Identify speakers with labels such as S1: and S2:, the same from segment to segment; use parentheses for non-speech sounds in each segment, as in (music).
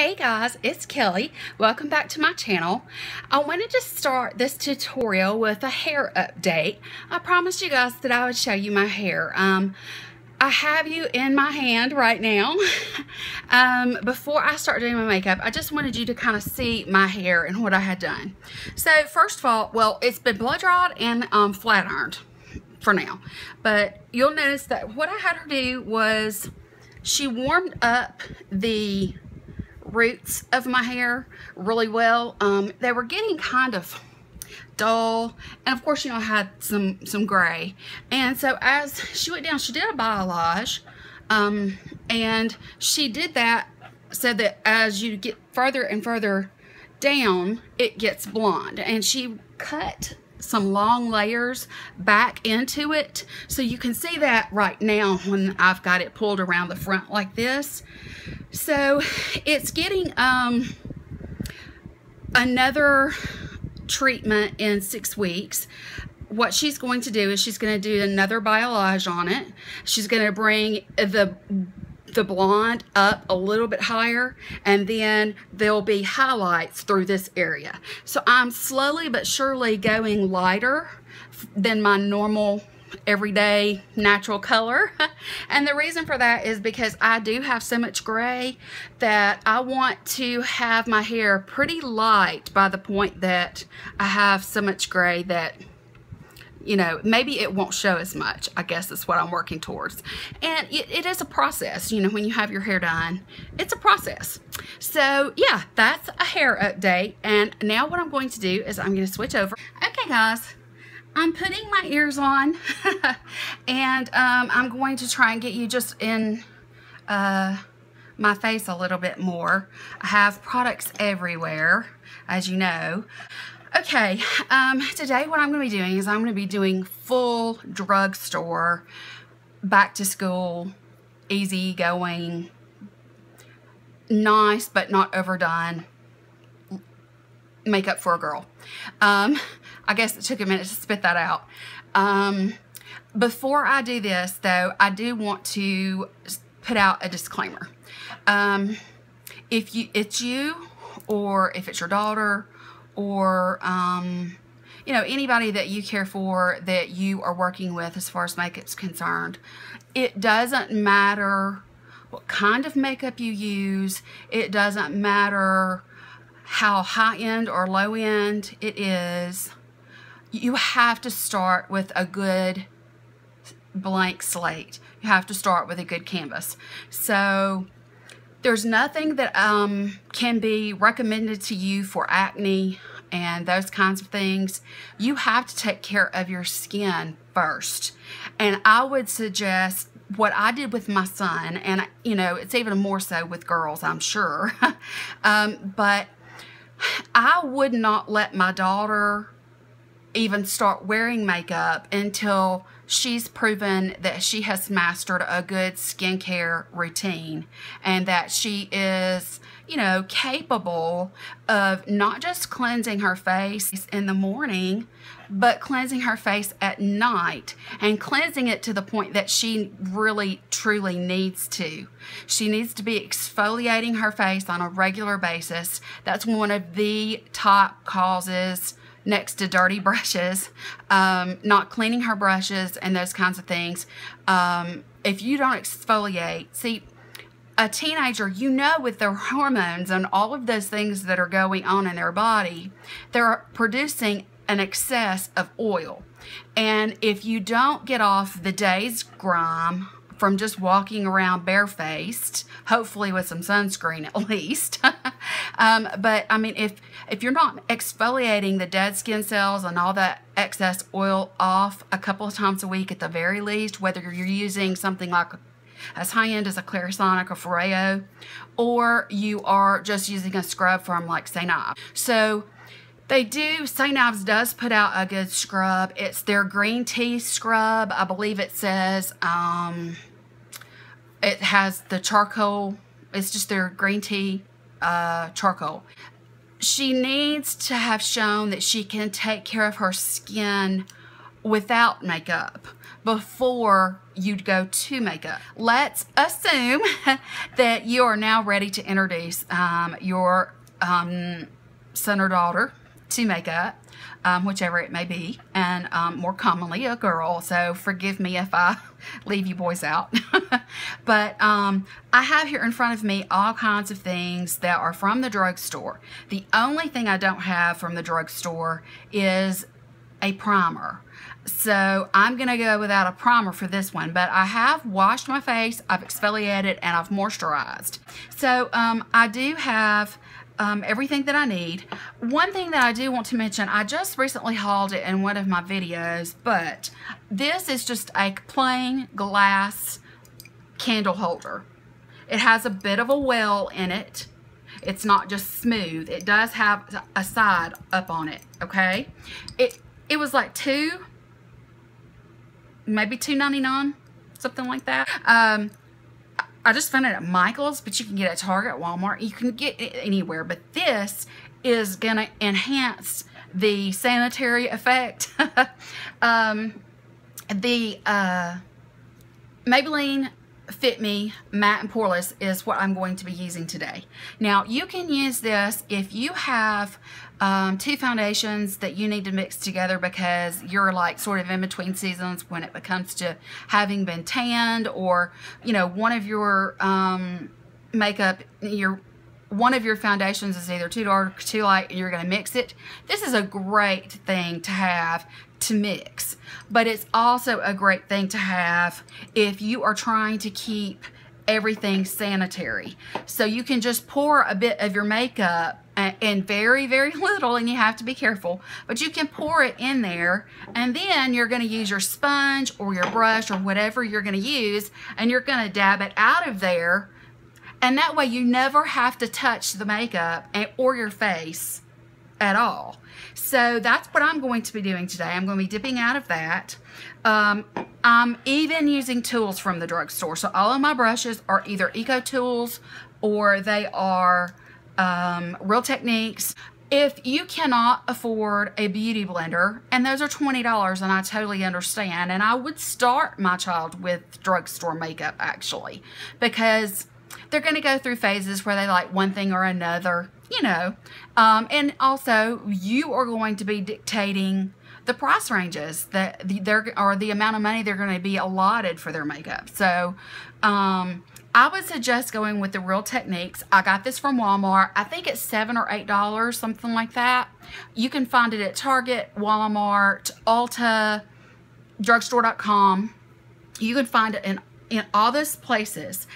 S1: Hey guys, it's Kelli. Welcome back to my channel. I wanted to start this tutorial with a hair update. I promised you guys that I would show you my hair. Um, I have you in my hand right now. (laughs) um, before I start doing my makeup, I just wanted you to kind of see my hair and what I had done. So first of all, well, it's been blow dried and um, flat ironed for now. But you'll notice that what I had her do was she warmed up the roots of my hair really well. Um, they were getting kind of dull and of course you know I had some some gray. And so as she went down she did a balayage um, and she did that so that as you get further and further down it gets blonde. And she cut some long layers back into it. So you can see that right now when I've got it pulled around the front like this so it's getting um, another treatment in six weeks. What she's going to do is she's going to do another balayage on it. She's going to bring the the blonde up a little bit higher and then there'll be highlights through this area. So I'm slowly but surely going lighter than my normal everyday natural color. (laughs) and the reason for that is because I do have so much gray that I want to have my hair pretty light by the point that I have so much gray that you know, maybe it won't show as much. I guess that's what I'm working towards. And it, it is a process, you know, when you have your hair done, it's a process. So yeah, that's a hair update. And now what I'm going to do is I'm going to switch over. Okay, guys, I'm putting my ears on (laughs) and um, I'm going to try and get you just in uh, my face a little bit more. I have products everywhere, as you know. Okay, um, today what I'm going to be doing is I'm going to be doing full drugstore, back to school, easy going, nice but not overdone makeup for a girl. Um, I guess it took a minute to spit that out. Um, before I do this, though, I do want to put out a disclaimer. Um, if you, it's you, or if it's your daughter, or um, you know anybody that you care for that you are working with as far as makeup's concerned, it doesn't matter what kind of makeup you use. It doesn't matter how high end or low end it is you have to start with a good blank slate. You have to start with a good canvas. So there's nothing that um, can be recommended to you for acne and those kinds of things. You have to take care of your skin first. And I would suggest what I did with my son, and you know, it's even more so with girls, I'm sure. (laughs) um, but I would not let my daughter even start wearing makeup until she's proven that she has mastered a good skincare routine and that she is, you know, capable of not just cleansing her face in the morning, but cleansing her face at night and cleansing it to the point that she really truly needs to. She needs to be exfoliating her face on a regular basis. That's one of the top causes next to dirty brushes, um, not cleaning her brushes and those kinds of things. Um, if you don't exfoliate, see, a teenager, you know with their hormones and all of those things that are going on in their body, they're producing an excess of oil. And if you don't get off the day's grime from just walking around barefaced, hopefully with some sunscreen at (laughs) least. (laughs) um, but I mean, if if you're not exfoliating the dead skin cells and all that excess oil off a couple of times a week at the very least, whether you're using something like as high-end as a Clarisonic or Foreo, or you are just using a scrub from like St. Ives. So they do, St. Ives does put out a good scrub. It's their green tea scrub. I believe it says, um, it has the charcoal. It's just their green tea uh, charcoal. She needs to have shown that she can take care of her skin without makeup before you'd go to makeup. Let's assume (laughs) that you are now ready to introduce um, your um, son or daughter to makeup, um, whichever it may be, and um, more commonly a girl. So forgive me if I (laughs) leave you boys out. (laughs) but um, I have here in front of me all kinds of things that are from the drugstore. The only thing I don't have from the drugstore is a primer. So I'm going to go without a primer for this one, but I have washed my face, I've exfoliated, and I've moisturized. So um, I do have um, everything that I need. One thing that I do want to mention, I just recently hauled it in one of my videos, but this is just a plain glass candle holder. It has a bit of a well in it. It's not just smooth. It does have a side up on it, okay? It it was like two, maybe two ninety nine, something like that. Um, I just found it at Michael's, but you can get it at Target, Walmart. You can get it anywhere, but this is going to enhance the sanitary effect. (laughs) um, the uh, Maybelline Fit Me Matte and Poreless is what I'm going to be using today. Now, you can use this if you have um, two foundations that you need to mix together because you're like sort of in between seasons when it comes to having been tanned or, you know, one of your um, makeup, your one of your foundations is either too dark too light and you're going to mix it. This is a great thing to have to mix, but it's also a great thing to have if you are trying to keep everything sanitary. So you can just pour a bit of your makeup and very, very (laughs) little, and you have to be careful, but you can pour it in there, and then you're gonna use your sponge or your brush or whatever you're gonna use, and you're gonna dab it out of there, and that way you never have to touch the makeup or your face at all. So that's what I'm going to be doing today. I'm going to be dipping out of that. Um, I'm even using tools from the drugstore. So all of my brushes are either Eco Tools or they are um, Real Techniques. If you cannot afford a beauty blender, and those are $20, and I totally understand, and I would start my child with drugstore makeup actually, because they're going to go through phases where they like one thing or another, you know. Um, and also, you are going to be dictating the price ranges that they're or the amount of money they're going to be allotted for their makeup. So, um, I would suggest going with the Real Techniques. I got this from Walmart. I think it's seven or eight dollars, something like that. You can find it at Target, Walmart, Ulta, drugstore.com. You can find it in in all those places.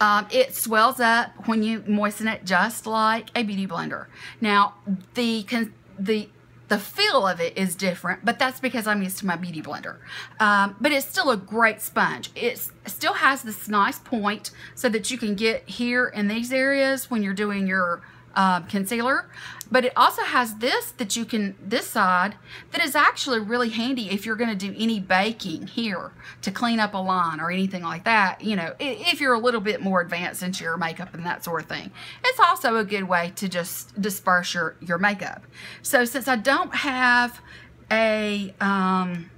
S1: Um, it swells up when you moisten it just like a beauty blender. Now, the, the, the feel of it is different, but that's because I'm used to my beauty blender. Um, but it's still a great sponge. It still has this nice point so that you can get here in these areas when you're doing your uh, concealer but it also has this that you can this side that is actually really handy if you're going to do any baking here to clean up a line or anything like that you know if you're a little bit more advanced into your makeup and that sort of thing. It's also a good way to just disperse your your makeup. So since I don't have a um,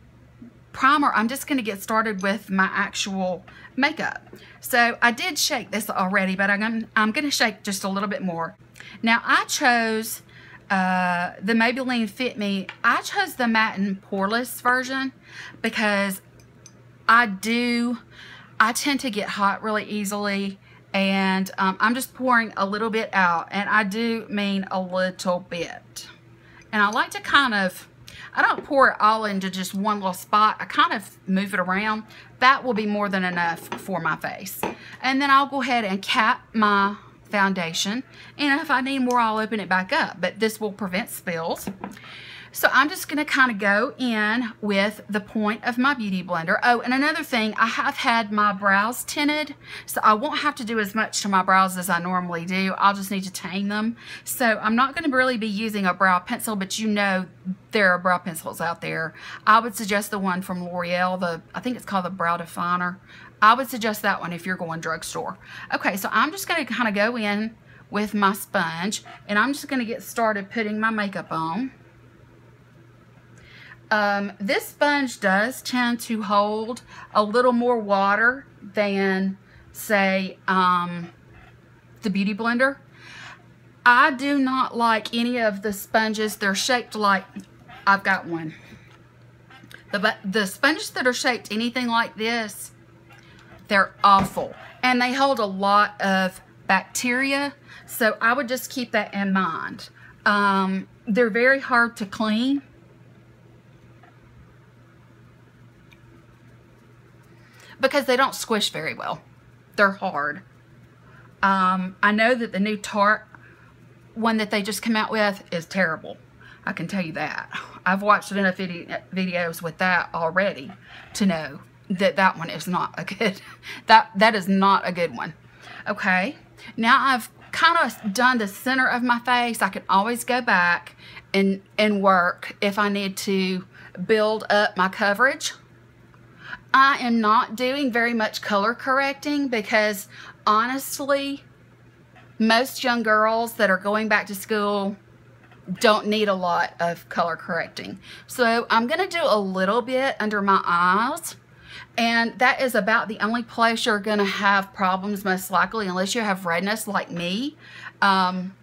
S1: primer I'm just going to get started with my actual makeup. So I did shake this already but I'm, I'm going to shake just a little bit more now, I chose uh, the Maybelline Fit Me. I chose the matte and poreless version because I do, I tend to get hot really easily and um, I'm just pouring a little bit out and I do mean a little bit. And I like to kind of, I don't pour it all into just one little spot. I kind of move it around. That will be more than enough for my face. And then I'll go ahead and cap my foundation. And if I need more, I'll open it back up. But this will prevent spills. So I'm just going to kind of go in with the point of my Beauty Blender. Oh, and another thing, I have had my brows tinted, so I won't have to do as much to my brows as I normally do. I'll just need to tame them. So I'm not going to really be using a brow pencil, but you know there are brow pencils out there. I would suggest the one from L'Oreal, the I think it's called the Brow Definer. I would suggest that one if you're going drugstore. Okay, so I'm just going to kind of go in with my sponge, and I'm just going to get started putting my makeup on. Um, this sponge does tend to hold a little more water than, say, um, the Beauty Blender. I do not like any of the sponges. They're shaped like, I've got one. The, the sponges that are shaped anything like this, they're awful. And they hold a lot of bacteria. So I would just keep that in mind. Um, they're very hard to clean. because they don't squish very well. They're hard. Um, I know that the new Tarte one that they just come out with is terrible. I can tell you that. I've watched enough video, videos with that already to know that that one is not a good, (laughs) that, that is not a good one. Okay, now I've kind of done the center of my face. I can always go back and, and work if I need to build up my coverage I am not doing very much color correcting because honestly, most young girls that are going back to school don't need a lot of color correcting. So I'm going to do a little bit under my eyes. And that is about the only place you're going to have problems most likely unless you have redness like me. Um,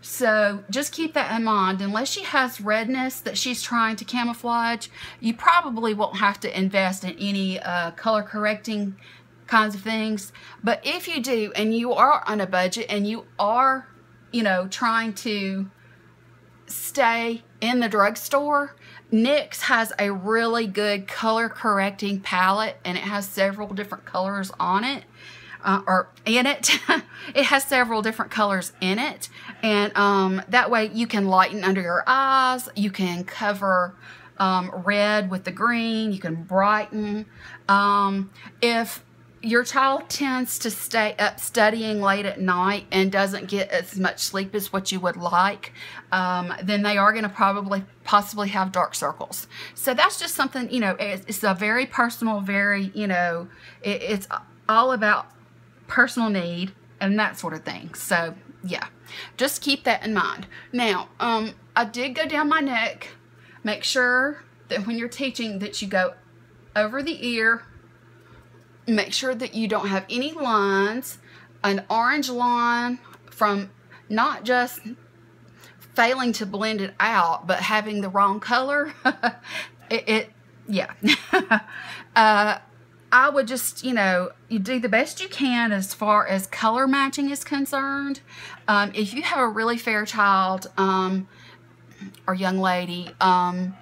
S1: so just keep that in mind. Unless she has redness that she's trying to camouflage, you probably won't have to invest in any uh, color correcting kinds of things. But if you do and you are on a budget and you are, you know, trying to stay in the drugstore, NYX has a really good color correcting palette and it has several different colors on it uh, or in it. (laughs) it has several different colors in it. And um, that way you can lighten under your eyes. You can cover um, red with the green. You can brighten. Um, if your child tends to stay up studying late at night and doesn't get as much sleep as what you would like, um, then they are going to probably possibly have dark circles. So that's just something, you know, it's, it's a very personal, very, you know, it, it's all about personal need, and that sort of thing. So, yeah, just keep that in mind. Now, um, I did go down my neck. Make sure that when you're teaching that you go over the ear. Make sure that you don't have any lines. An orange line from not just failing to blend it out, but having the wrong color. (laughs) it, it, yeah. (laughs) uh, I would just, you know, you do the best you can as far as color matching is concerned. Um, if you have a really fair child um, or young lady, um,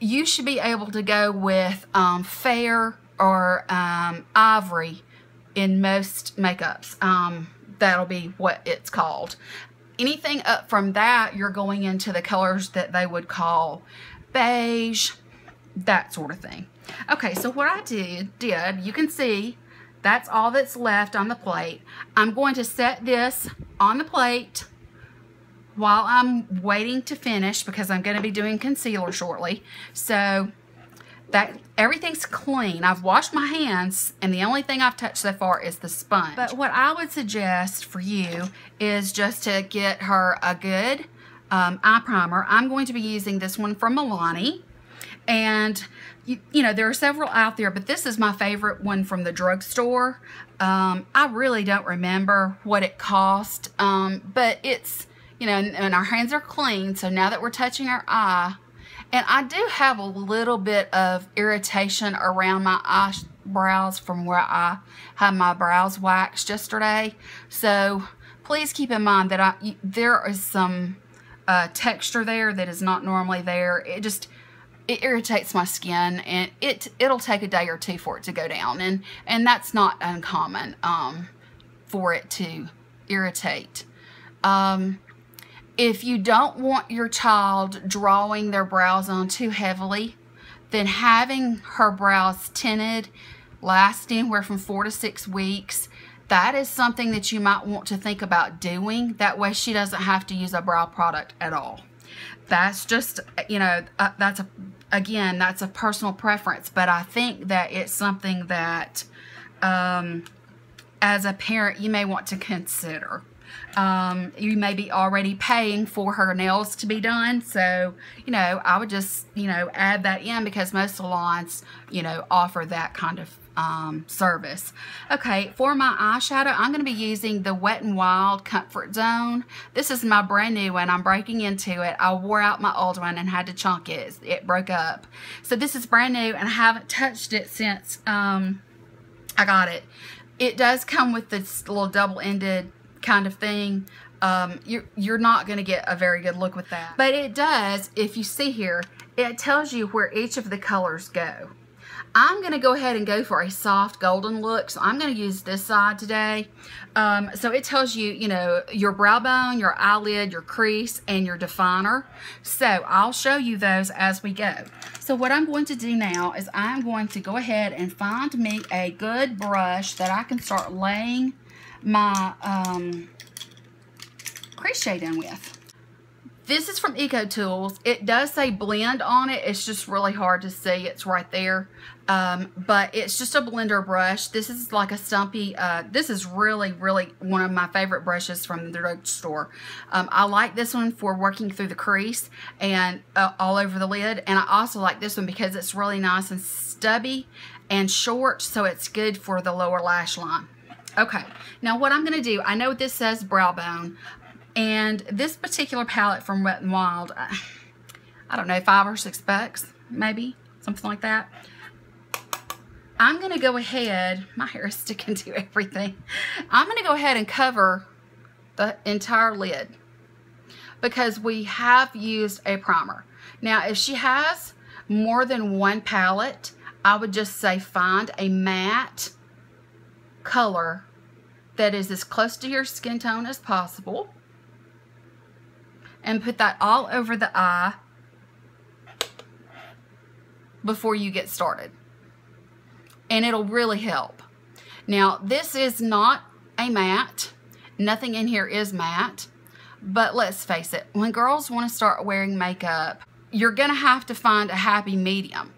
S1: you should be able to go with um, fair or um, ivory in most makeups. Um, that'll be what it's called. Anything up from that, you're going into the colors that they would call beige, that sort of thing. Okay, so what I did, did, you can see that's all that's left on the plate. I'm going to set this on the plate while I'm waiting to finish because I'm going to be doing concealer shortly. So that everything's clean. I've washed my hands and the only thing I've touched so far is the sponge. But what I would suggest for you is just to get her a good um, eye primer. I'm going to be using this one from Milani. And you, you know, there are several out there, but this is my favorite one from the drugstore. Um, I really don't remember what it cost, um, but it's, you know, and, and our hands are clean, so now that we're touching our eye, and I do have a little bit of irritation around my eyebrows from where I had my brows waxed yesterday. So please keep in mind that I there is some uh, texture there that is not normally there. It just it irritates my skin and it it'll take a day or two for it to go down and and that's not uncommon um, for it to irritate um, if you don't want your child drawing their brows on too heavily then having her brows tinted lasting anywhere from four to six weeks that is something that you might want to think about doing that way she doesn't have to use a brow product at all that's just you know uh, that's a again, that's a personal preference, but I think that it's something that um, as a parent you may want to consider. Um, you may be already paying for her nails to be done. So, you know, I would just, you know, add that in because most salons, you know, offer that kind of um, service. Okay, for my eyeshadow, I'm going to be using the Wet n Wild Comfort Zone. This is my brand new one. I'm breaking into it. I wore out my old one and had to chunk it. It broke up. So this is brand new and I haven't touched it since um, I got it. It does come with this little double-ended kind of thing. Um, you're, you're not going to get a very good look with that. But it does, if you see here, it tells you where each of the colors go. I'm going to go ahead and go for a soft golden look. So I'm going to use this side today. Um, so it tells you, you know, your brow bone, your eyelid, your crease, and your definer. So I'll show you those as we go. So what I'm going to do now is I'm going to go ahead and find me a good brush that I can start laying my um, crease shade in with. This is from Eco Tools. It does say blend on it. It's just really hard to see. It's right there. Um, but it's just a blender brush. This is like a stumpy, uh, this is really, really one of my favorite brushes from the drugstore. Um, I like this one for working through the crease and uh, all over the lid. And I also like this one because it's really nice and stubby and short, so it's good for the lower lash line. Okay, now what I'm going to do, I know this says brow bone, and this particular palette from Wet n Wild, I, I don't know, five or six bucks, maybe, something like that. I'm going to go ahead, my hair is sticking to everything. I'm going to go ahead and cover the entire lid because we have used a primer. Now, if she has more than one palette, I would just say find a matte color that is as close to your skin tone as possible and put that all over the eye before you get started. And it'll really help. Now, this is not a matte. Nothing in here is matte. But let's face it, when girls want to start wearing makeup, you're to have to find a happy medium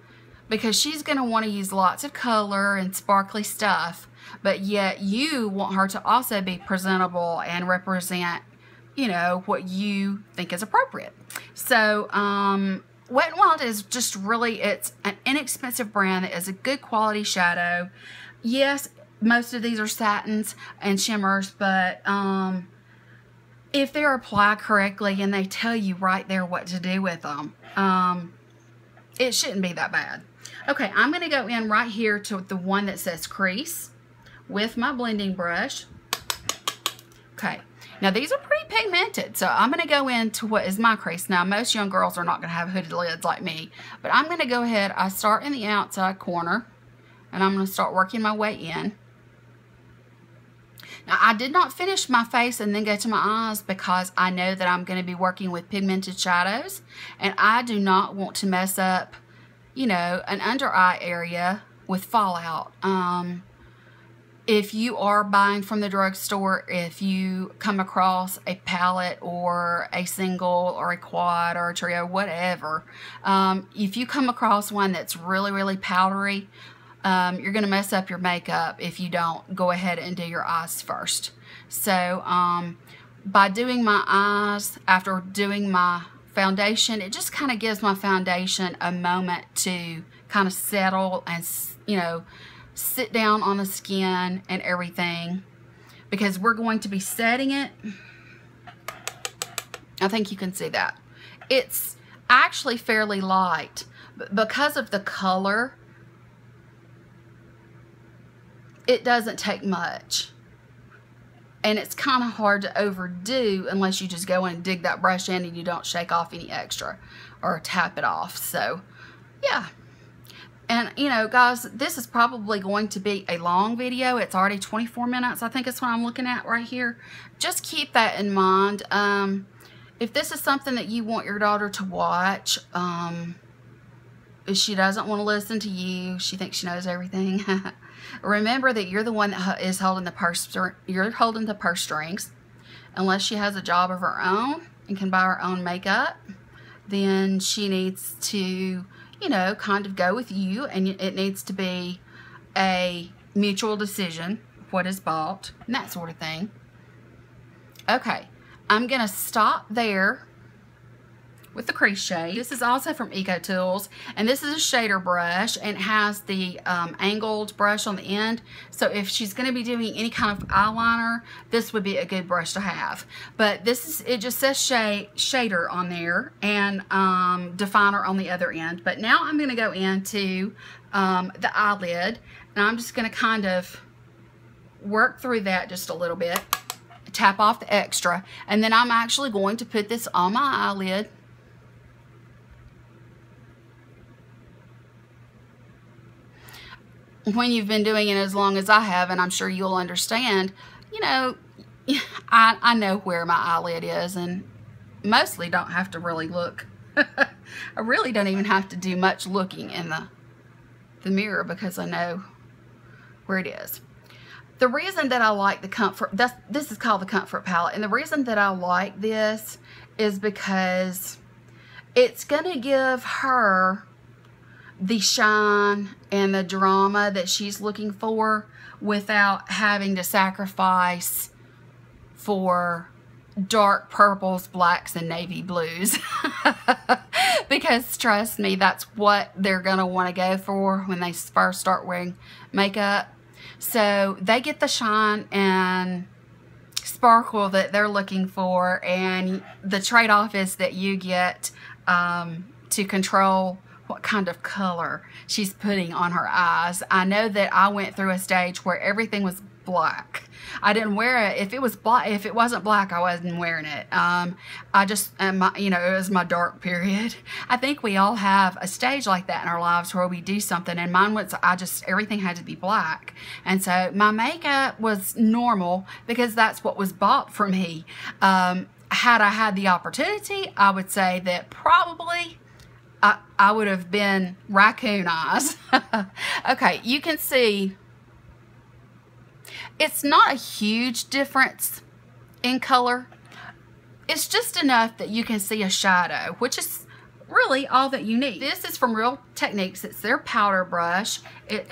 S1: because she's to want to use lots of color and sparkly stuff, but yet you want her to also be presentable and represent you know, what you think is appropriate. So, um, Wet n Wild is just really, it's an inexpensive brand that is a good quality shadow. Yes, most of these are satins and shimmers, but um, if they're applied correctly and they tell you right there what to do with them, um, it shouldn't be that bad. Okay, I'm going to go in right here to the one that says crease with my blending brush. Okay, now these are pretty pigmented, so I'm going to go into what is my crease. Now most young girls are not going to have hooded lids like me, but I'm going to go ahead, I start in the outside corner, and I'm to start working my way in. Now, I did not finish my face and then go to my eyes because I know that I'm going to be working with pigmented shadows, and I do not want to mess up, you know, an under eye area with fallout. Um, if you are buying from the drugstore, if you come across a palette or a single or a quad or a trio, whatever, um, if you come across one that's really, really powdery, um, you're going to mess up your makeup if you don't go ahead and do your eyes first. So um, by doing my eyes after doing my foundation, it just kind of gives my foundation a moment to kind of settle and, you know, sit down on the skin and everything because we're going to be setting it. I think you can see that. It's actually fairly light, but because of the color, it doesn't take much. And it's kind of hard to overdo unless you just go in and dig that brush in and you don't shake off any extra or tap it off. So, yeah. And, you know, guys, this is probably going to be a long video. It's already 24 minutes. I think it's what I'm looking at right here. Just keep that in mind. Um, if this is something that you want your daughter to watch, um, if she doesn't want to listen to you, she thinks she knows everything. (laughs) Remember that you're the one that is holding the purse. You're holding the purse strings. Unless she has a job of her own and can buy her own makeup, then she needs to you know, kind of go with you and it needs to be a mutual decision what is bought and that sort of thing. Okay, I'm to stop there with the crease shade. This is also from Eco Tools, and this is a shader brush, and it has the um, angled brush on the end. So if she's going to be doing any kind of eyeliner, this would be a good brush to have. But this is, it just says shade, shader on there, and um, definer on the other end. But now I'm going to go into um, the eyelid, and I'm just going to kind of work through that just a little bit tap off the extra and then I'm actually going to put this on my eyelid when you've been doing it as long as I have, and I'm sure you'll understand, you know, (laughs) I, I know where my eyelid is and mostly don't have to really look. (laughs) I really don't even have to do much looking in the, the mirror because I know where it is. The reason that I like the Comfort, that's, this is called the Comfort Palette, and the reason that I like this is because it's going to give her the shine and the drama that she's looking for without having to sacrifice for dark purples, blacks, and navy blues. (laughs) because trust me, that's what they're going to want to go for when they first start wearing makeup. So they get the shine and sparkle that they're looking for and the trade-off is that you get um, to control what kind of color she's putting on her eyes. I know that I went through a stage where everything was black. I didn't wear it. If it was black, if it wasn't black, I wasn't wearing it. Um, I just, my, you know, it was my dark period. (laughs) I think we all have a stage like that in our lives where we do something and mine was, I just, everything had to be black. And so my makeup was normal because that's what was bought for me. Um, had I had the opportunity, I would say that probably I, I would have been raccoon eyes. (laughs) okay, you can see it's not a huge difference in color. It's just enough that you can see a shadow, which is really all that you need. This is from Real Techniques. It's their powder brush. It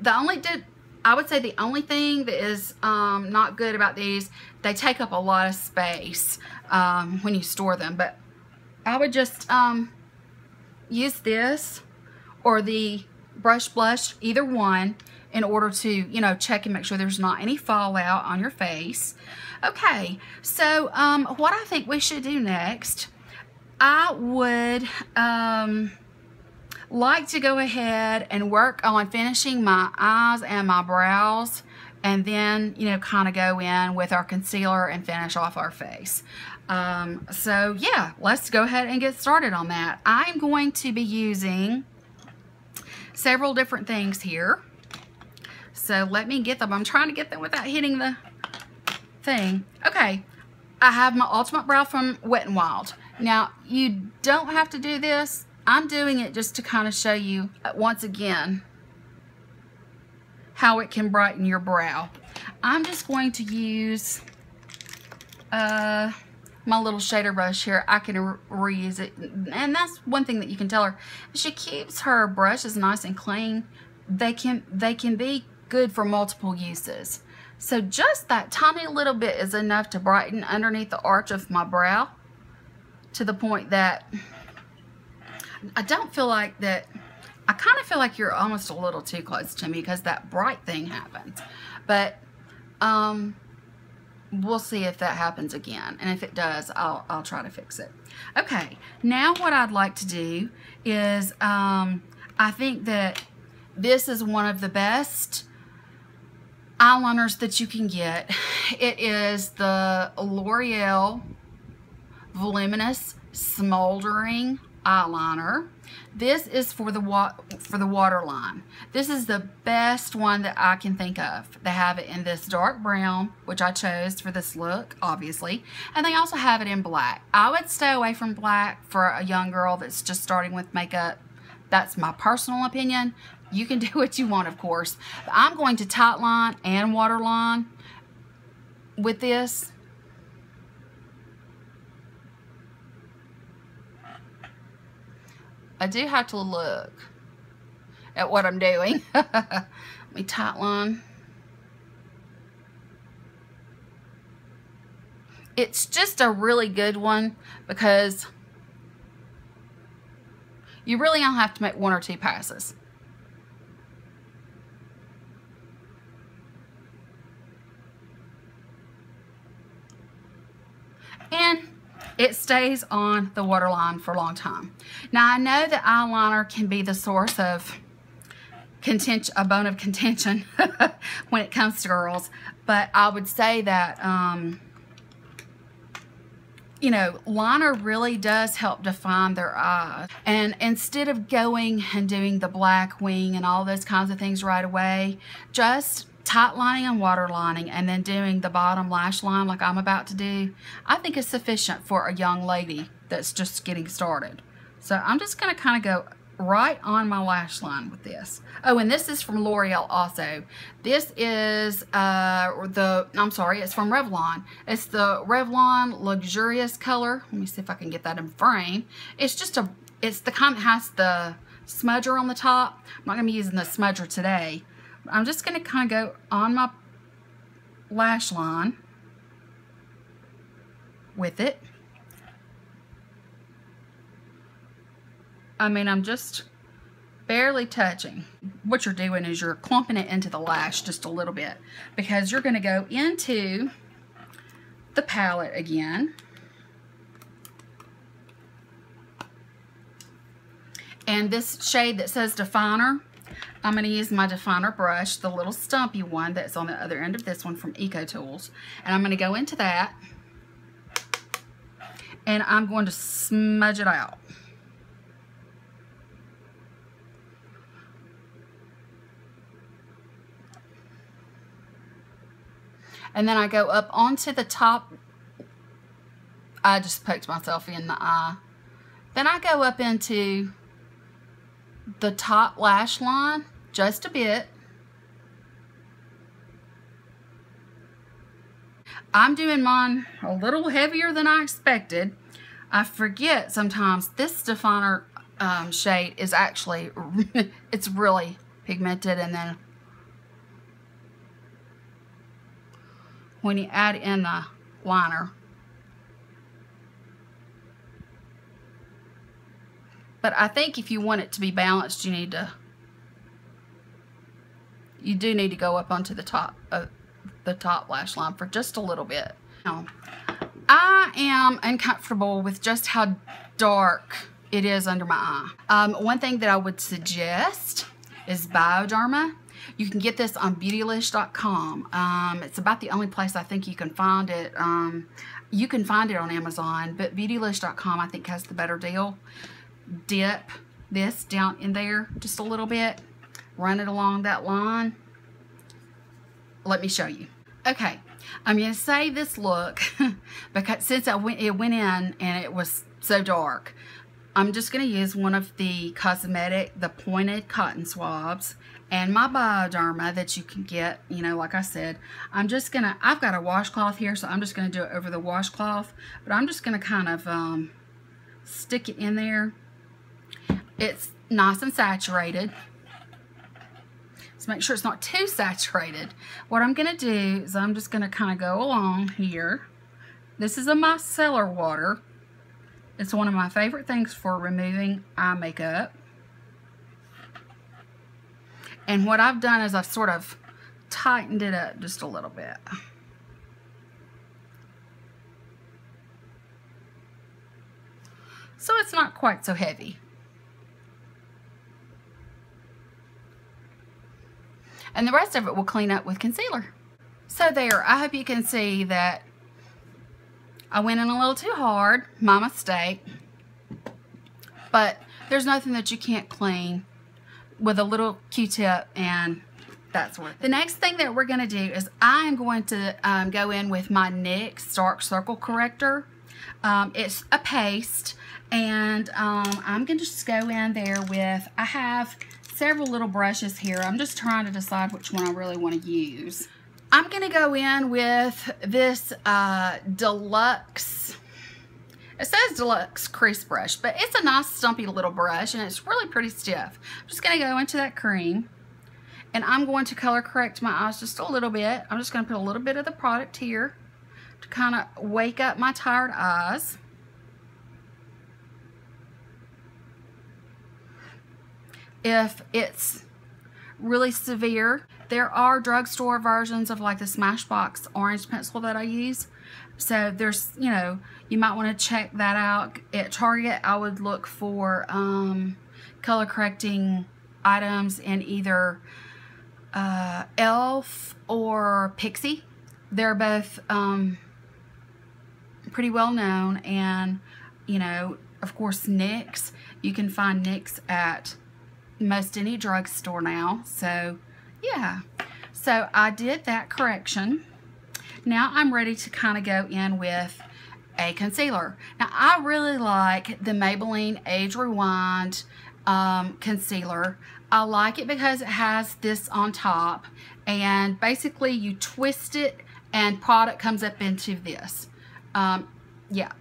S1: The only, did, I would say the only thing that is um, not good about these, they take up a lot of space um, when you store them. But I would just um, use this or the brush blush, either one, in order to, you know, check and make sure there's not any fallout on your face. Okay, so um, what I think we should do next, I would um, like to go ahead and work on finishing my eyes and my brows and then, you know, kind of go in with our concealer and finish off our face. Um, so yeah, let's go ahead and get started on that. I'm going to be using several different things here. So let me get them. I'm trying to get them without hitting the thing. Okay, I have my Ultimate Brow from Wet n Wild. Now, you don't have to do this. I'm doing it just to kind of show you, uh, once again, how it can brighten your brow. I'm just going to use uh, my little shader brush here, I can re reuse it. And that's one thing that you can tell her. She keeps her brushes nice and clean, they can, they can be good for multiple uses. So just that tiny little bit is enough to brighten underneath the arch of my brow to the point that I don't feel like that, I kind of feel like you're almost a little too close to me because that bright thing happens. But, um, we'll see if that happens again. And if it does, I'll, I'll try to fix it. Okay, now what I'd like to do is, um, I think that this is one of the best eyeliners that you can get. It is the L'Oreal Voluminous Smoldering Eyeliner. This is for the for the waterline. This is the best one that I can think of. They have it in this dark brown, which I chose for this look, obviously. And they also have it in black. I would stay away from black for a young girl that's just starting with makeup. That's my personal opinion. You can (laughs) do what you want, of course. But I'm going to tightline and waterline with this I do have to look at what I'm doing. (laughs) Let me tight line. it's just a really good one because you really only have to make one or two passes. And it stays on the waterline for a long time. Now I know that eyeliner can be the source of contention, a bone of contention (laughs) when it comes to girls, but I would say that, um, you know, liner really does help define their eyes. And instead of going and doing the black wing and all those kinds of things right away, just tight lining and water lining and then doing the bottom lash line like I'm about to do, I think is sufficient for a young lady that's just getting started. So I'm just going to kind of go right on my lash line with this. Oh, and this is from L'Oreal also. This is uh, the, I'm sorry, it's from Revlon. It's the Revlon Luxurious Color. Let me see if I can get that in frame. It's just a, it's the kind that has the smudger on the top. I'm not going to be using the smudger today. I'm just going to kind of go on my lash line with it. I mean, I'm just barely touching. What you're doing is you're clumping it into the lash just a little bit because you're going to go into the palette again. And this shade that says Definer, I'm going to use my definer brush, the little stumpy one that's on the other end of this one from Eco Tools. And I'm going to go into that. And I'm going to smudge it out. And then I go up onto the top. I just poked myself in the eye. Then I go up into the top lash line just a bit. I'm doing mine a little heavier than I expected. I forget sometimes this definer um, shade is actually, (laughs) it's really pigmented and then when you add in the liner, But I think if you want it to be balanced, you need to, you do need to go up onto the top of the top lash line for just a little bit. Now, I am uncomfortable with just how dark it is under my eye. Um, one thing that I would suggest is Bioderma. You can get this on beautylish.com. Um, it's about the only place I think you can find it. Um, you can find it on Amazon, but beautylish.com I think has the better deal dip this down in there just a little bit, run it along that line. Let me show you. Okay, I'm going to say this look (laughs) because since I went, it went in and it was so dark, I'm just going to use one of the cosmetic, the pointed cotton swabs and my Bioderma that you can get, you know, like I said, I'm just going to, I've got a washcloth here, so I'm just going to do it over the washcloth, but I'm just going to kind of um, stick it in there it's nice and saturated. So make sure it's not too saturated. What I'm going to do is I'm just going to kind of go along here. This is a micellar water. It's one of my favorite things for removing eye makeup. And what I've done is I've sort of tightened it up just a little bit. So it's not quite so heavy. And the rest of it will clean up with concealer. So there, I hope you can see that I went in a little too hard, my mistake, but there's nothing that you can't clean with a little Q-tip and that's worth. The next thing that we're going to do is I'm going to um, go in with my NYX Dark Circle Corrector. Um, it's a paste and um, I'm going to just go in there with, I have several little brushes here. I'm just trying to decide which one I really want to use. I'm going to go in with this uh, Deluxe, it says Deluxe Crease Brush, but it's a nice stumpy little brush and it's really pretty stiff. I'm just going to go into that cream and I'm going to color correct my eyes just a little bit. I'm just going to put a little bit of the product here to kind of wake up my tired eyes. If it's really severe, there are drugstore versions of like the Smashbox orange pencil that I use. So there's, you know, you might want to check that out. At Target, I would look for um, color correcting items in either uh, e.l.f. or Pixi. They're both um, pretty well known and, you know, of course, NYX. You can find NYX at most any drugstore now. So, yeah. So I did that correction. Now I'm ready to kind of go in with a concealer. Now I really like the Maybelline Age Rewind um, concealer. I like it because it has this on top and basically you twist it and product comes up into this. Um, yeah,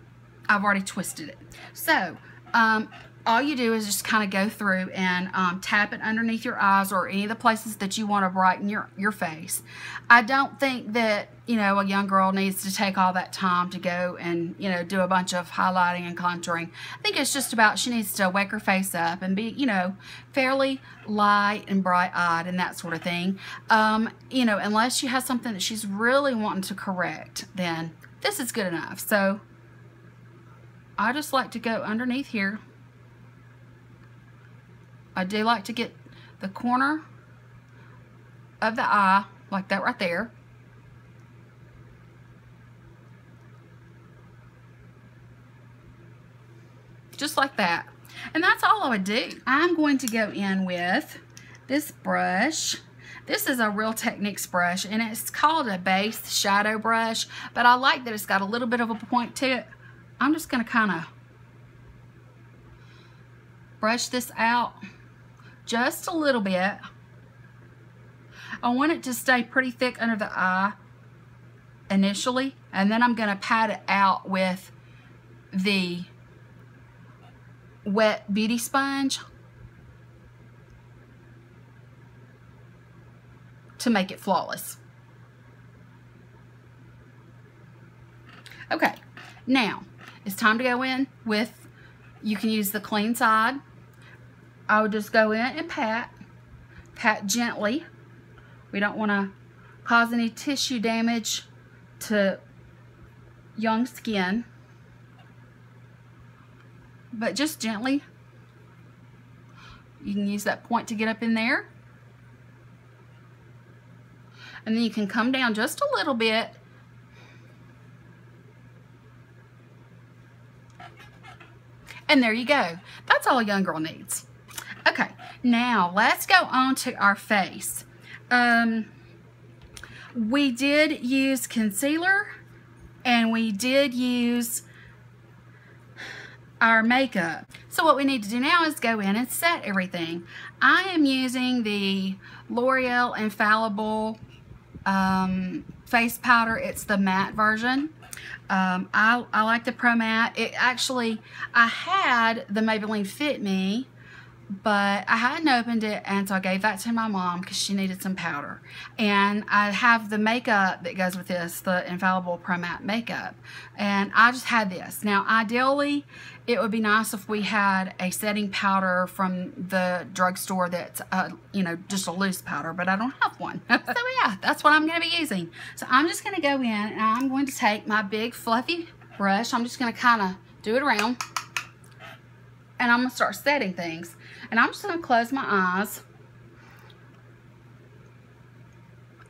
S1: I've already twisted it. So, um, all you do is just kind of go through and um, tap it underneath your eyes or any of the places that you want to brighten your, your face. I don't think that, you know, a young girl needs to take all that time to go and, you know, do a bunch of highlighting and contouring. I think it's just about she needs to wake her face up and be, you know, fairly light and bright-eyed and that sort of thing. Um, you know, unless she has something that she's really wanting to correct, then this is good enough. So I just like to go underneath here I do like to get the corner of the eye, like that right there. Just like that. And that's all I would do. I'm going to go in with this brush. This is a Real Techniques brush, and it's called a base shadow brush, but I like that it's got a little bit of a point to it. I'm just going to kind of brush this out just a little bit. I want it to stay pretty thick under the eye initially, and then I'm going to pat it out with the wet beauty sponge to make it flawless. Okay, now it's time to go in with, you can use the clean side I would just go in and pat, pat gently. We don't want to cause any tissue damage to young skin. But just gently. You can use that point to get up in there. And then you can come down just a little bit And there you go. That's all a young girl needs. Okay, now let's go on to our face. Um, we did use concealer and we did use our makeup. So what we need to do now is go in and set everything. I am using the L'Oreal Infallible um, face powder. It's the matte version. Um, I, I like the Pro Matte. It actually, I had the Maybelline Fit Me but I hadn't opened it and so I gave that to my mom because she needed some powder. And I have the makeup that goes with this the infallible pro matte makeup. And I just had this. Now ideally it would be nice if we had a setting powder from the drugstore that's uh, you know just a loose powder but I don't have one. (laughs) So yeah that's what I'm going to be using. So I'm just going to go in and I'm going to take my big fluffy brush. I'm just going to kind of do it around. And I'm going to start setting things and I'm just going to close my eyes.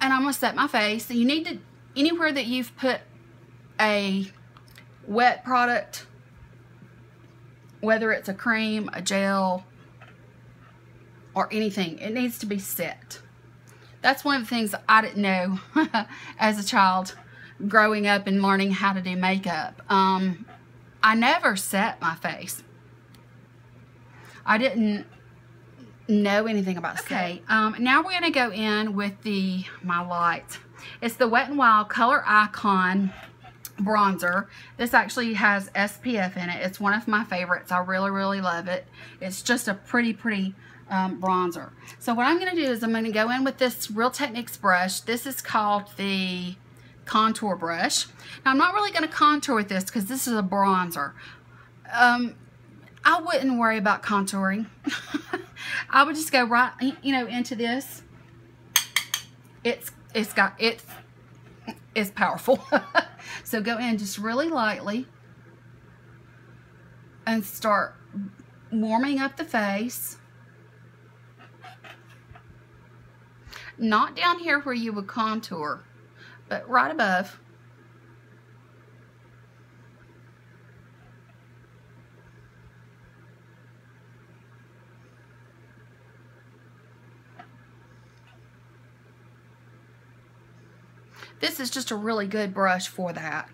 S1: And I'm going to set my face. You need to, anywhere that you've put a wet product, whether it's a cream, a gel, or anything, it needs to be set. That's one of the things I didn't know (laughs) as a child growing up and learning how to do makeup. Um, I never set my face. I didn't know anything about okay. Um, now we're going to go in with the my light. It's the Wet n Wild Color Icon bronzer. This actually has SPF in it. It's one of my favorites. I really, really love it. It's just a pretty, pretty um, bronzer. So what I'm going to do is I'm going to go in with this Real Techniques brush. This is called the contour brush. Now, I'm not really going to contour with this because this is a bronzer. Um, I wouldn't worry about contouring. (laughs) I would just go right, you know, into this. It's, it's got, it's, it's powerful. (laughs) so go in just really lightly and start warming up the face. Not down here where you would contour, but right above. This is just a really good brush for that.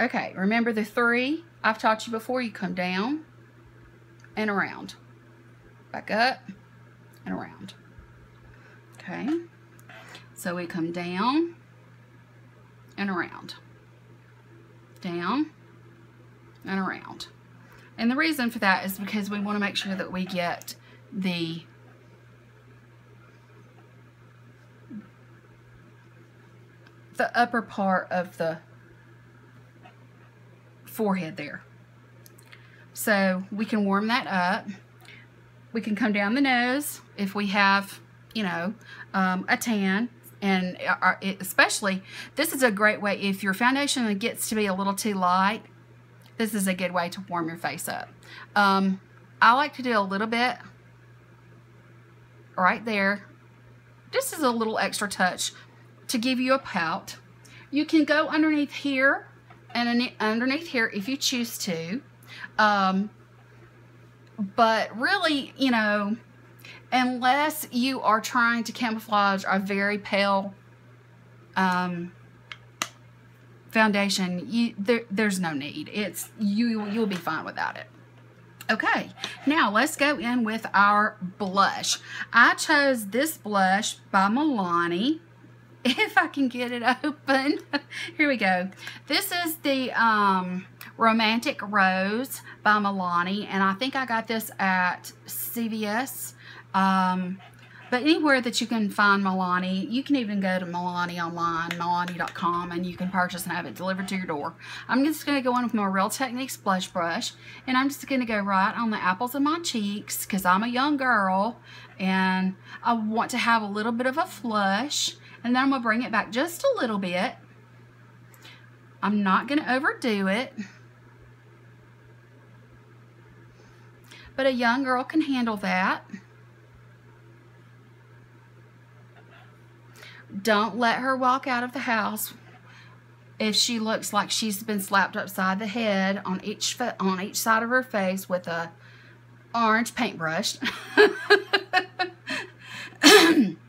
S1: Okay, remember the three I've taught you before. You come down and around. Back up and around. Okay, so we come down and around. Down and around. And the reason for that is because we want to make sure that we get the the upper part of the forehead there. So we can warm that up. We can come down the nose if we have, you know, um, a tan. And uh, especially, this is a great way, if your foundation gets to be a little too light, this is a good way to warm your face up. Um, I like to do a little bit right there. This is a little extra touch to give you a pout. You can go underneath here and underneath here if you choose to. Um, but really, you know, unless you are trying to camouflage a very pale um, foundation, you, there, there's no need. It's you. You'll be fine without it. Okay, now let's go in with our blush. I chose this blush by Milani. (laughs) If I can get it open. (laughs) Here we go. This is the um, Romantic Rose by Milani, and I think I got this at CVS. Um, but anywhere that you can find Milani, you can even go to Milani online, Milani.com, and you can purchase and have it delivered to your door. I'm just going to go in with my Real Techniques blush brush, and I'm just going to go right on the apples of my cheeks because I'm a young girl, and I want to have a little bit of a flush, and then I'm to bring it back just a little bit. I'm not going to overdo it. But a young girl can handle that. Don't let her walk out of the house if she looks like she's been slapped upside the head on each on each side of her face with a orange paintbrush. (coughs) (coughs)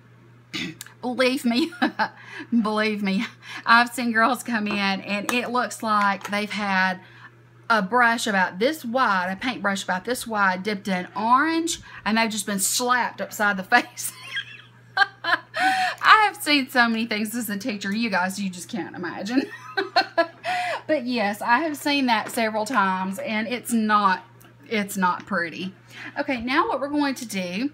S1: believe me, (laughs) believe me, I've seen girls come in and it looks like they've had a brush about this wide, a paintbrush about this wide, dipped in orange, and they've just been slapped upside the face. (laughs) I have seen so many things as a teacher. You guys, you just can't imagine. (laughs) but yes, I have seen that several times and it's not, it's not pretty. Okay, now what we're going to do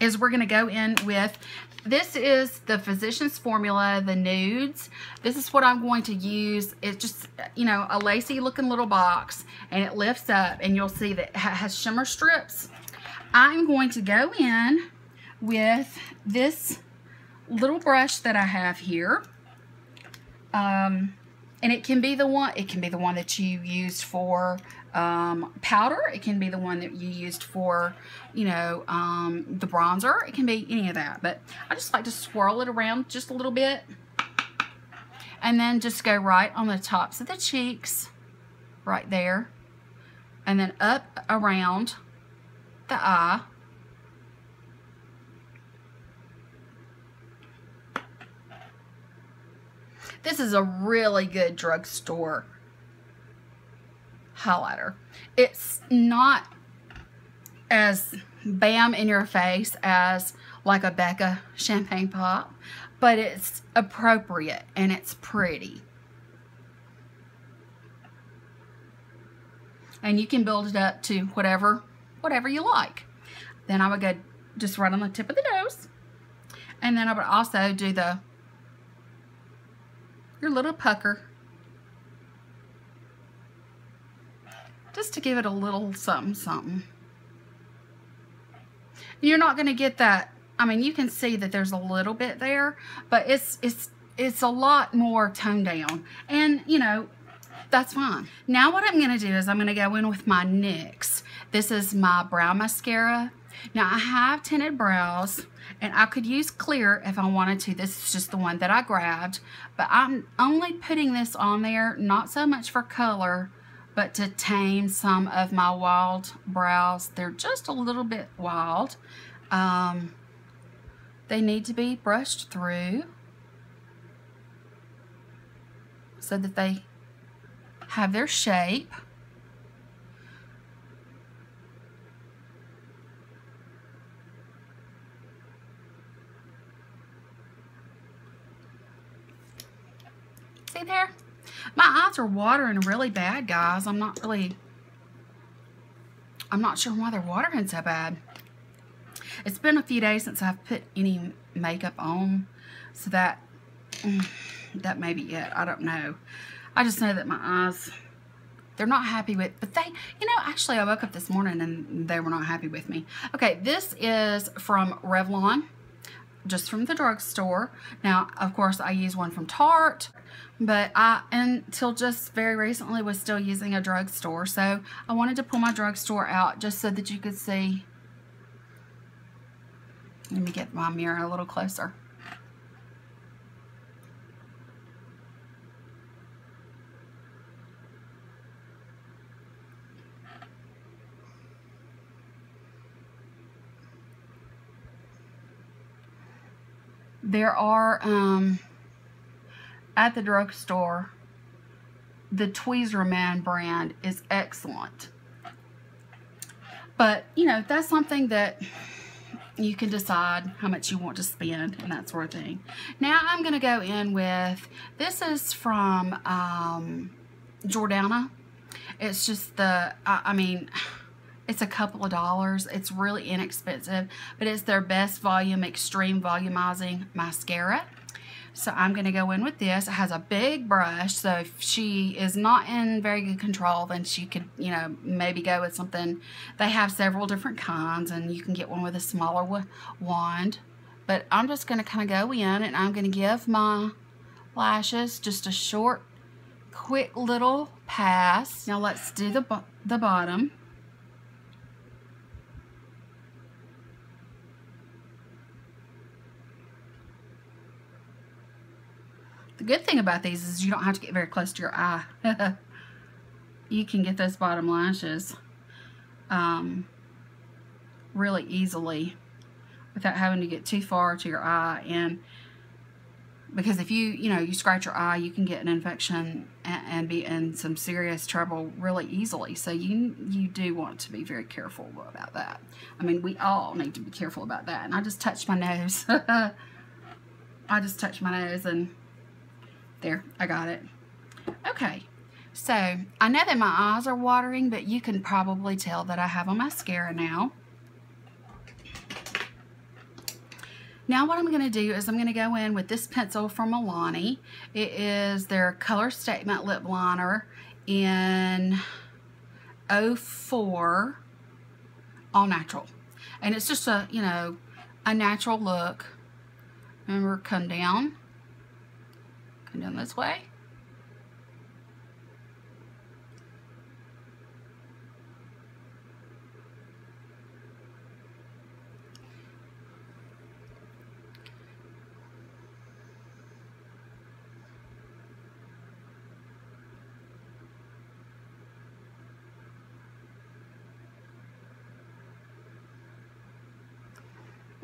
S1: is we're going to go in with, this is the Physicians Formula, the nudes. This is what I'm going to use. It's just, you know, a lacy looking little box and it lifts up and you'll see that it has shimmer strips. I'm going to go in with this little brush that I have here. Um, and it can be the one, it can be the one that you used for um, powder. It can be the one that you used for, you know, um, the bronzer. It can be any of that. But I just like to swirl it around just a little bit. And then just go right on the tops of the cheeks, right there. And then up around the eye. This is a really good drugstore highlighter. It's not as bam in your face as like a Becca champagne pop, but it's appropriate and it's pretty. And you can build it up to whatever, whatever you like. Then I would go just right on the tip of the nose. And then I would also do the your little pucker. Just to give it a little something something. You're not going to get that. I mean, you can see that there's a little bit there, but it's it's it's a lot more toned down. And, you know, that's fine. Now what I'm going to do is I'm going to go in with my NYX. This is my brow mascara. Now I have tinted brows and I could use clear if I wanted to. This is just the one that I grabbed, but I'm only putting this on there, not so much for color, but to tame some of my wild brows. They're just a little bit wild. Um, they need to be brushed through so that they have their shape. See there? My eyes are watering really bad, guys. I'm not really, I'm not sure why they're watering so bad. It's been a few days since I've put any makeup on, so that, mm, that may be it. I don't know. I just know that my eyes, they're not happy with, but they, you know, actually I woke up this morning and they were not happy with me. Okay, this is from Revlon, just from the drugstore. Now, of course, I use one from Tarte, but I, until just very recently, was still using a drugstore. So I wanted to pull my drugstore out just so that you could see. Let me get my mirror a little closer. There are, um, at the drugstore, the Tweezerman brand is excellent. But, you know, that's something that you can decide how much you want to spend and that sort of thing. Now I'm going to go in with, this is from um, Jordana. It's just the, I, I mean, it's a couple of dollars. It's really inexpensive, but it's their best volume extreme volumizing mascara. So I'm going to go in with this. It has a big brush, so if she is not in very good control, then she could, you know, maybe go with something. They have several different kinds, and you can get one with a smaller wand. But I'm just going to kind of go in, and I'm going to give my lashes just a short, quick little pass. Now let's do the, the bottom. The good thing about these is you don't have to get very close to your eye. (laughs) you can get those bottom lashes um, really easily without having to get too far to your eye. And because if you, you know, you scratch your eye, you can get an infection and, and be in some serious trouble really easily. So you, you do want to be very careful about that. I mean, we all need to be careful about that. And I just touched my nose. (laughs) I just touched my nose and there, I got it. Okay, so I know that my eyes are watering, but you can probably tell that I have a mascara now. Now what I'm going to do is I'm going to go in with this pencil from Milani. It is their Color Statement Lip Liner in 04 All Natural. And it's just a, you know, a natural look. Remember, come down Come down this way.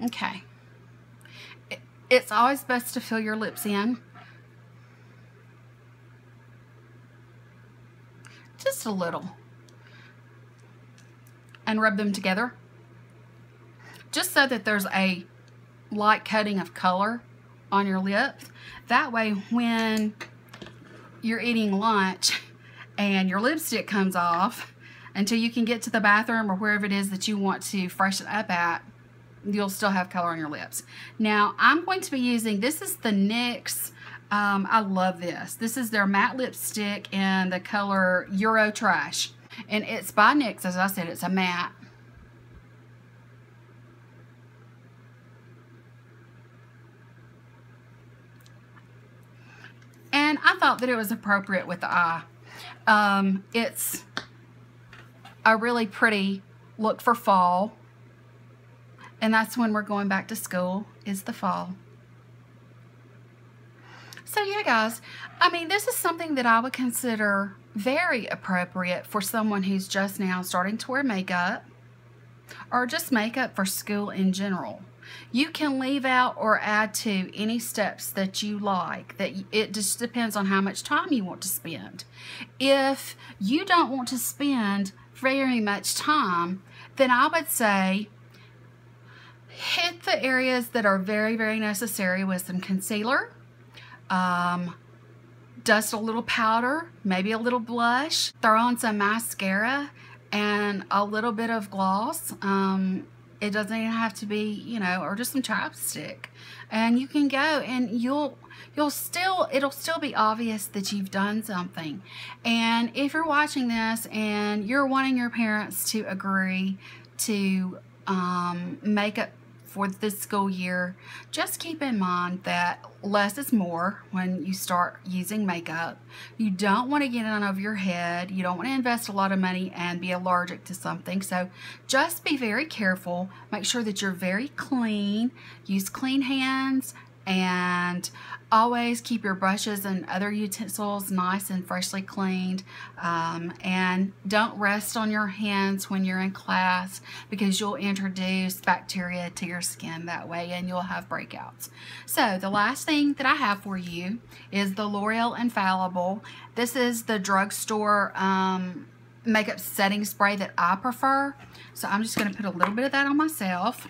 S1: Okay. It's always best to fill your lips in a little. And rub them together. Just so that there's a light coating of color on your lips. That way when you're eating lunch and your lipstick comes off until you can get to the bathroom or wherever it is that you want to freshen up at, you'll still have color on your lips. Now, I'm going to be using, this is the NYX Um, I love this. This is their matte lipstick in the color Euro Trash. And it's by NYX, as I said, it's a matte. And I thought that it was appropriate with the eye. Um, it's a really pretty look for fall. And that's when we're going back to school, is the fall. So yeah, guys, I mean, this is something that I would consider very appropriate for someone who's just now starting to wear makeup or just makeup for school in general. You can leave out or add to any steps that you like. That It just depends on how much time you want to spend. If you don't want to spend very much time, then I would say hit the areas that are very, very necessary with some concealer, um, dust a little powder, maybe a little blush, throw on some mascara and a little bit of gloss. Um, it doesn't even have to be, you know, or just some chapstick. And you can go and you'll you'll still it'll still be obvious that you've done something. And if you're watching this and you're wanting your parents to agree to um, make up for this school year, just keep in mind that less is more when you start using makeup. You don't want to get it on over your head. You don't want to invest a lot of money and be allergic to something. So just be very careful. Make sure that you're very clean. Use clean hands and always keep your brushes and other utensils nice and freshly cleaned um, and don't rest on your hands when you're in class because you'll introduce bacteria to your skin that way and you'll have breakouts. So the last thing that I have for you is the L'Oreal Infallible. This is the drugstore um, makeup setting spray that I prefer. So I'm just going to put a little bit of that on myself.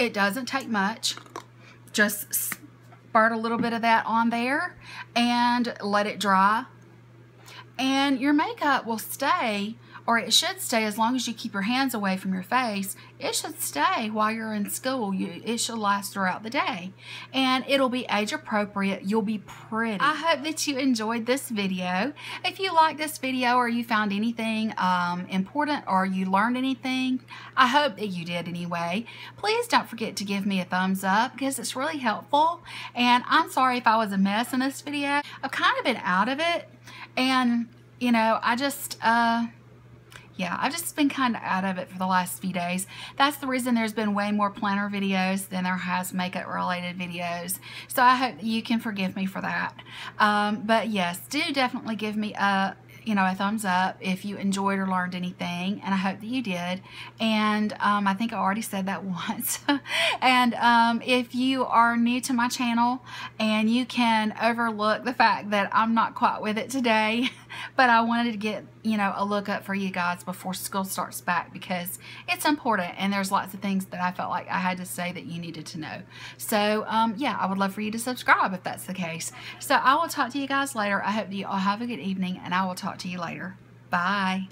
S1: It doesn't take much. Just spurt a little bit of that on there and let it dry. And your makeup will stay or it should stay as long as you keep your hands away from your face. It should stay while you're in school. You, it should last throughout the day. And it'll be age appropriate. You'll be pretty. I hope that you enjoyed this video. If you like this video or you found anything um, important or you learned anything, I hope that you did anyway. Please don't forget to give me a thumbs up because it's really helpful. And I'm sorry if I was a mess in this video. I've kind of been out of it. And, you know, I just... uh yeah, I've just been kind of out of it for the last few days. That's the reason there's been way more planner videos than there has makeup related videos. So I hope you can forgive me for that. Um, but yes, do definitely give me a, you know, a thumbs up if you enjoyed or learned anything, and I hope that you did. And um, I think I already said that (laughs) once. and um, if you are new to my channel and you can overlook the fact that I'm not quite with it today, (laughs) but I wanted to get, you know, a look up for you guys before school starts back because it's important and there's lots of things that I felt like I had to say that you needed to know. So, um, yeah, I would love for you to subscribe if that's the case. So I will talk to you guys later. I hope you all have a good evening and I will talk to you later. Bye.